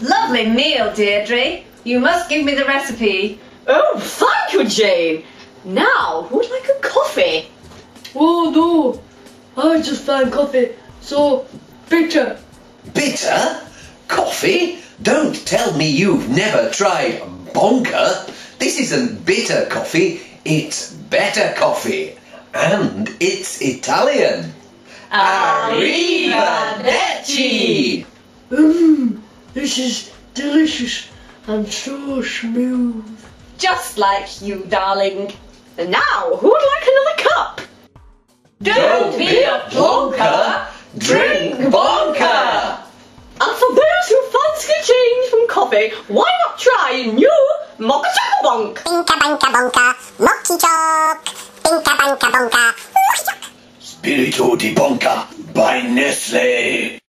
Lovely meal, Deirdre. You must give me the recipe. Oh, thank you, Jane. Now, who'd like a coffee? Oh no, I just found coffee, so bitter. Bitter? Coffee? Don't tell me you've never tried Bonka. This isn't bitter coffee, it's better coffee. And it's Italian. Arrivederci! This is delicious and so smooth. Just like you, darling. And now, who'd like another cup? Don't be a plonker, drink Bonka! And for those who fancy a change from coffee, why not try new Mocha Choco Bonk? Binka banka bonka, mochi choc. Binka banka bonka, mochi choc. Spirito di Bonka by Nestle.